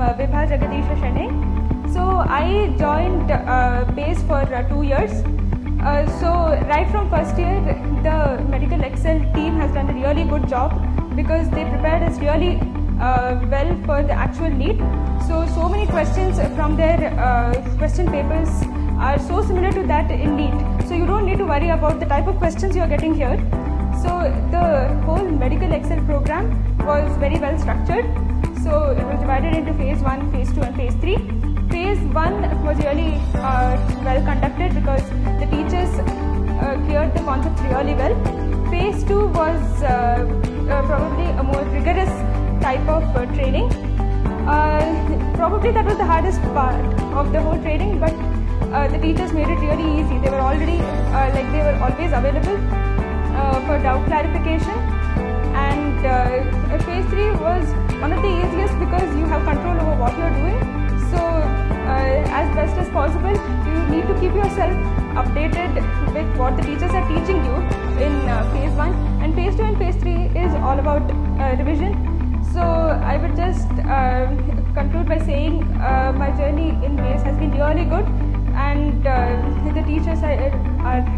uh, Vibha Jagadisha Shenoy. So I joined uh, BASE for uh, two years. Uh, so right from first year, the Medical Excel team has done a really good job because they prepared us really uh, well for the actual NEET. So so many questions from their question papers are so similar to that in NEET. So you don't need to worry about the type of questions you are getting here. So the whole medical Excel program was very well structured. So it was divided into phase 1, phase 2 and phase 3. Phase 1 was really uh, well conducted because the teachers uh, cleared the concepts really well. Phase 2 was uh, uh, probably a more rigorous type of uh, training. Uh, probably that was the hardest part of the whole training but the teachers made it really easy. They were already, like they were always available for doubt clarification and phase 3 possible, you need to keep yourself updated with what the teachers are teaching you in uh, phase one. And phase two and phase three is all about uh, revision. So I would just uh, conclude by saying uh, my journey in BASE has been really good and uh, the teachers are, are.